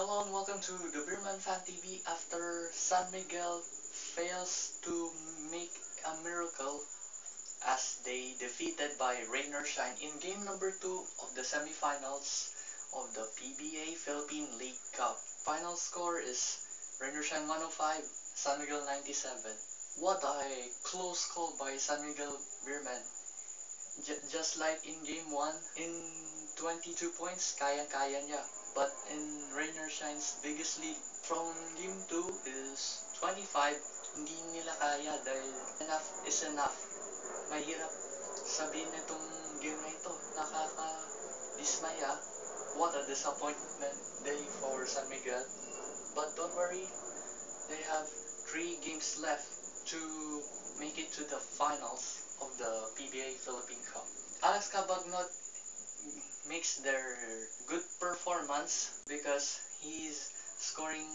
Hello and welcome to the Beerman Fan TV after San Miguel fails to make a miracle as they defeated by Rain or Shine in game number 2 of the semifinals of the PBA Philippine League Cup. Final score is Rain or Shine 105, San Miguel 97. What a close call by San Miguel Beerman. Just like in game 1, in 22 points, kayang-kaya niya. But in Rain or Shine's biggest lead from game 2 is 25. Hindi nila kaya dahil enough is enough. Mahirap sabihin nitong game na ito. Nakaka-dismaya. What a disappointment day for San Miguel. But don't worry, they have 3 games left to make it to the finals of the PBA Philippine Cup. Alex Cabagnot makes their good performance because he's scoring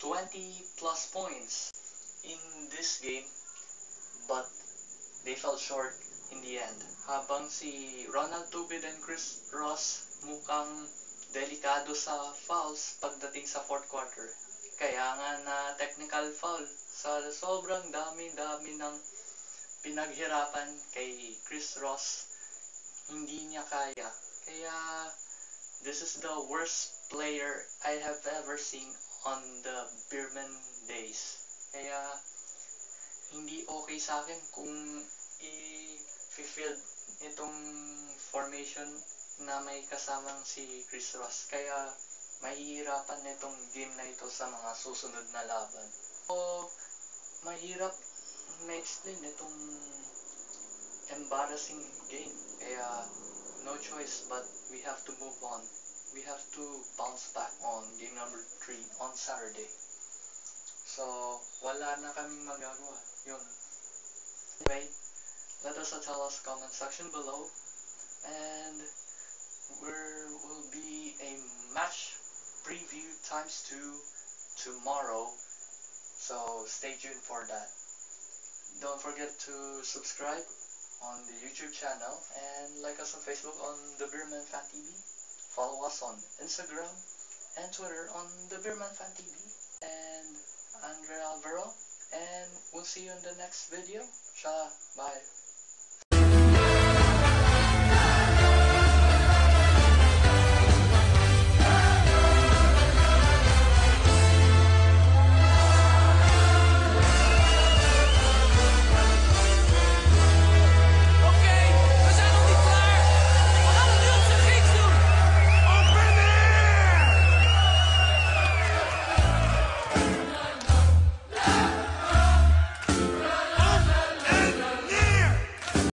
20 plus points in this game but they fell short in the end. Habang si Ronald Tubid and Chris Ross mukhang delikado sa fouls pagdating sa fourth quarter. Kaya nga na technical foul sa sobrang dami-dami ng pinaghirapan kay Chris Ross, hindi niya kaya. Kaya this is the worst player I have ever seen on the Beerman days. Kaya hindi okay sa akin kung i-field itong formation na may kasamang si Chris Ross. Kaya mahihirapan nitong game na ito sa mga susunod na laban. So, mahirap ma-explain itong embarrassing game. Kaya, no choice but we have to move on. We have to bounce back on game number 3 on Saturday. So, wala na kaming magagawa. Yun. Anyway, let us tell us comment section below. And there will be a match preview times 2 tomorrow. So, stay tuned for that. Don't forget to subscribe on the YouTube channel and like us on Facebook on the Beerman Fan TV. Follow us on Instagram and Twitter on the Beerman Fan TV. And Andre Alvaro. And we'll see you in the next video. Ciao. Bye.